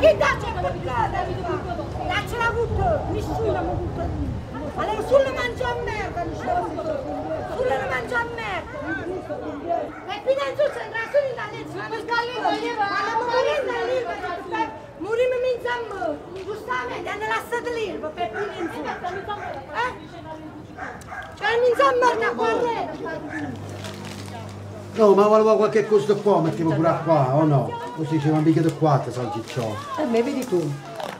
chi dacci a portare? Dacci la avuto, nessuno ha avuto. Allora sulle mangia a merda, sulle mangia a merda. E qui dentro c'è la solita lezione, ma la morenda lì, Murimo min zammo, giustamente, hanno lasciato l'irbo per più in su. Eh? Cioè min zammo da guardare. No, ma volevo qualche costo qua, mettiamo pure qua, o no? Così c'è un bicchiere qua, salciccione. Eh, me vedi tu.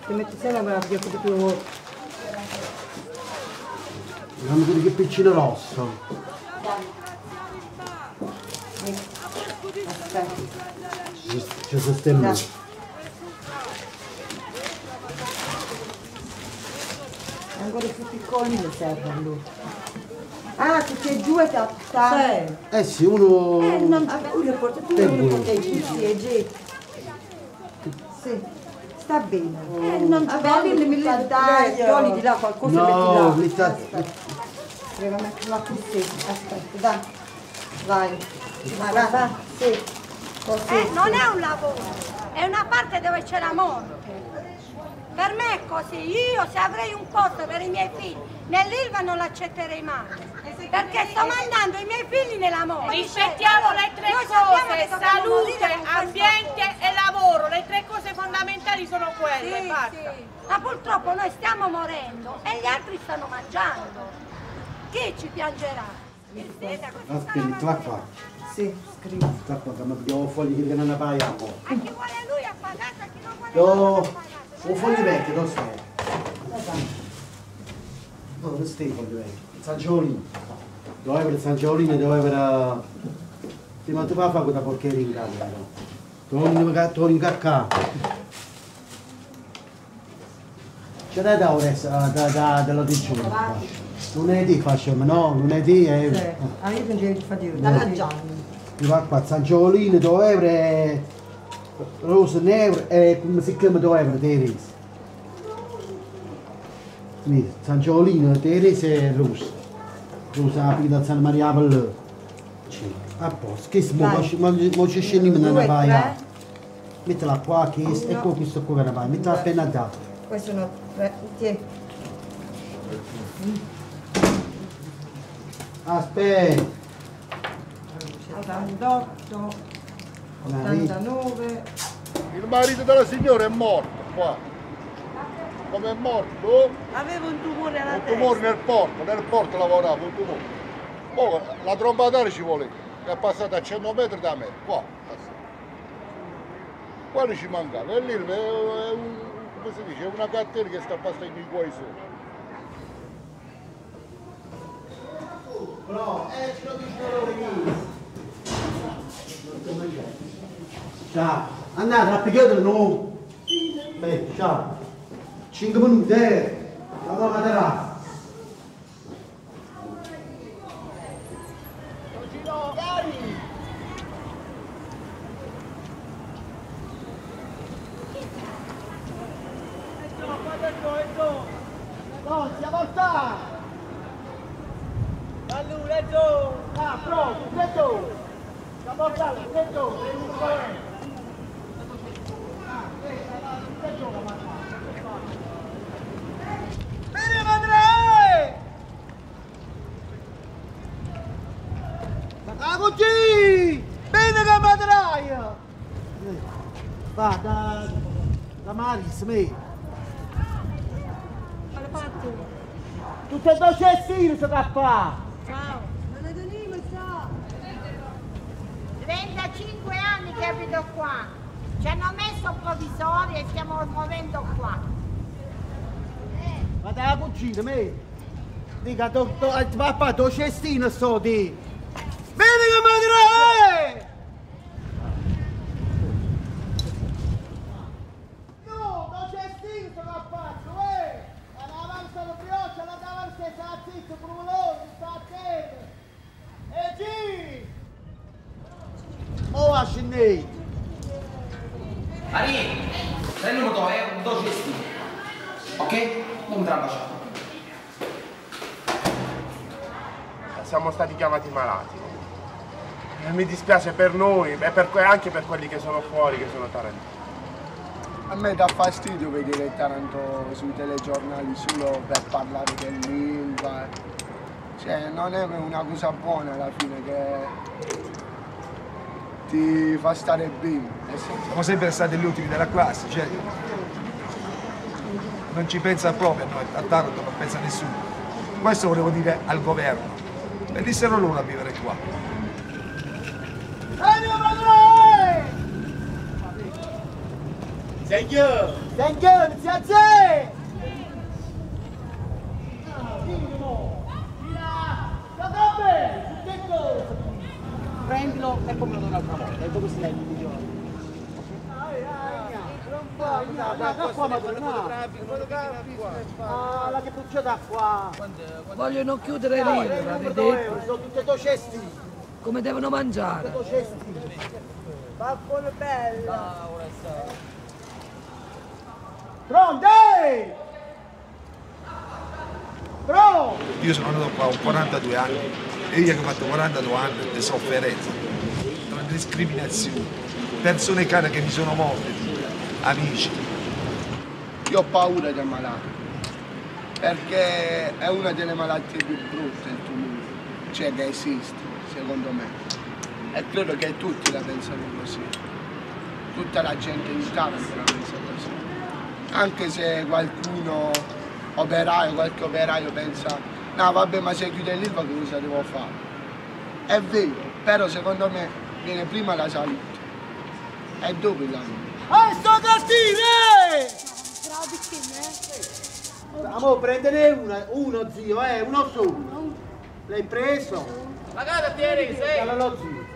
Ti metti sempre per la più più... Vediamo pure che piccino rosso. C'è sistema. Ancora più piccoli mi servono lui. Ah, tutti e due sta... Sì. Eh sì, uno... Eh, non c'è... Vabbè, uno porta tu e uno porta giù. Sì, è giù. Sì. Sta bene. Eh, non c'è... Vabbè, lì mi dai, togli di là qualcosa no, metti là. No, mi Deve metterla così. Aspetta, dai. Vai. Vai, vai, vai. Sì. Così. Eh, non è un lavoro, è una parte dove c'è la morte. Per me è così, io se avrei un posto per i miei figli, nell'Ilva non l'accetterei mai, perché sto mandando i miei figli nella morte. Rispettiamo le tre cose, salute, ambiente e lavoro, le tre cose fondamentali sono quelle, sì, basta. Sì. Ma purtroppo noi stiamo morendo e gli altri stanno mangiando. Chi ci piangerà? Aspetta, va qua. Sì, scrivi. Sta qua, mi abbiamo fogli che non ne paghiamo. A chi vuole lui ha pagato, a chi non vuole lui pagato. Un foglio vecchio, dove stai? Dove stai il foglio vecchio? San Giolino. Dove per San Giolino, dove per... Sì, ma tu vai a fare questa porcheria in no? Torni, a cacca. C'è da da ora, da, da, della digiuno. Lunedì facciamo, no? Lunedì è... Sì. Ah, io penso che fa dire. Dalla Gianni. Mi va qua, San Giolino, dove rosa nera e come si chiama dove. Quindi San Giolino, risi e rosa. Rosa la pila San Maria Vallò. A posto, che ma ci scendiamo nella baia. Mettila qua, che è ecco questo qua che ne vai, mettila appena dato. Questo tieni. Aspetta. 88, 89. Il marito della signora è morto qua. Come è morto? Avevo un tumore alla Un tumore nel porto, nel porto lavorava un tumore. Poi la trombataria ci vuole, che è passata a 100 metri da me, qua. Quando ci mancava? E lì è un, come si dice, è una catena che sta passando i guai sopra. Però, eh, ce lo dicono loro Ciao, andate, rappichiate no. Beh, ciao. 5 minuti, eh. La terrazza. No, si porta! Allora, giù! Ah, pronto, giù! Si porta, giù! Bene, madre! Ah, così! Bene che madrai! Va, da... da Maris, me. Tutte e due cestini si fa! Ciao. 35 anni che abito qua. Ci hanno messo un provvisorio e stiamo muovendo qua. Ma dalla cucina, me! Dica, do, do, eh, papà, due cestini sto di! Bene che madrai! No, due cestini sto faccio, eh! La avanza la briocia, la davanza sta zitto, brulone, sta attento! E giri! Scendere! Maria, sei il numero è un doce cestini. Ok? Non tralasciare. Siamo stati chiamati malati. E mi dispiace per noi e per anche per quelli che sono fuori, che sono tarenti. A me dà fastidio vedere Taranto sui telegiornali solo per parlare dell'Ilva. Cioè, non è una cosa buona alla fine che ti fa stare bene. Siamo sempre stati gli ultimi della classe, cioè non ci pensa proprio a noi, a Taranto non pensa nessuno. Questo volevo dire al governo. Venissero loro a vivere qua. Padrone! Signor! Signor, si Prendilo e come lo do un'altra volta, e dopo si legge il milione. Ah, la che puccia d'acqua! Vogliono chiudere l'Ilva, euro, vedete? sono tutte due cesti! Come devono mangiare? Due cesti! Pappone bella! Pronti? Pronto? Io sono nato qua, ho 42 anni e io che ho fatto 42 anni di sofferenza, di discriminazione, persone care che mi sono morte, amici. Io ho paura di ammalarmi, perché è una delle malattie più brutte il tumore, cioè che esiste, secondo me. E credo che tutti la pensano così. Tutta la gente in Taranto la pensa così. Anche se qualcuno, operaio, qualche operaio pensa, no vabbè ma se chiude l'Ilva che cosa devo fare? È vero, però secondo me viene prima la salute e dopo il lavoro. Eh, sto gattine! Amo, prendere una, uno zio, eh, uno solo. L'hai preso? Magari Teresa, eh! Allora lo zio.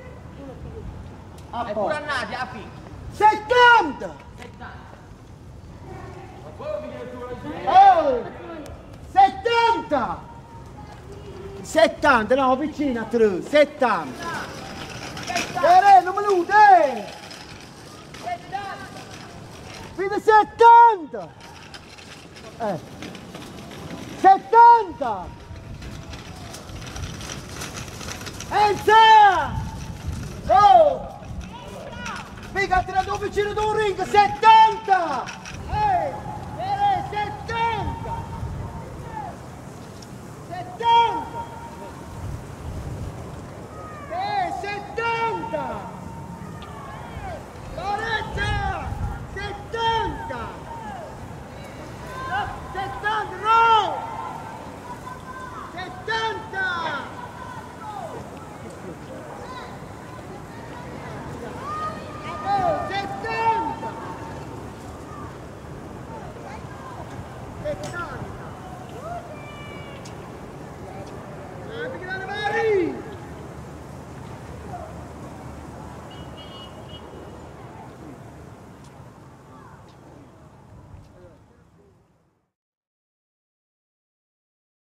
A È pure a fin. 70! Oh! 70! 70, no, vicino a 3, 70! Tere, non me lo! Vede 70! Eh! 70! Enza! Oh! Mica tirato vicino ad un ring, 70!